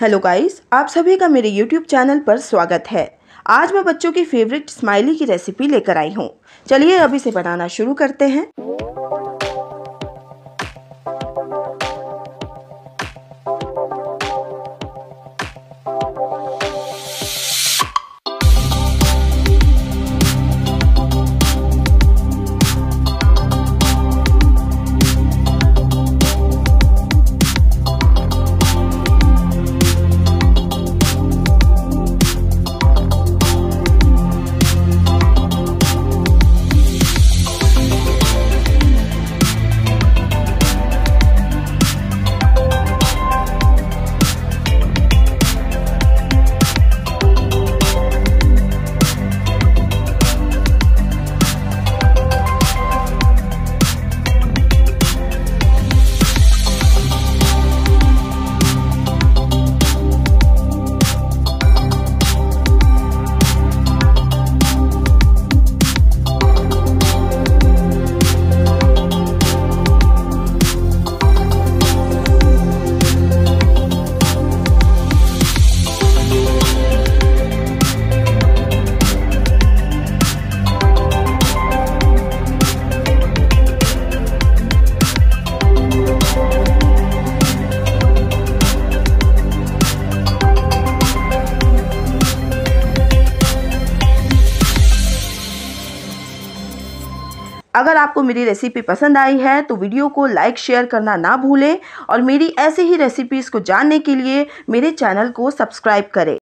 Hello guys, आप सभी का मेरे यूट्यूब चैनल पर स्वागत है। आज मैं बच्चों की फेवरेट स्माइली की रेसिपी लेकर आई हूँ। चलिए अब इसे बनाना शुरू करते हैं। अगर आपको मेरी रेसिपी पसंद आई है तो वीडियो को लाइक शेयर करना ना भूलें और मेरी ऐसी ही रेसिपीज़ को जानने के लिए मेरे चैनल को सब्सक्राइब करें।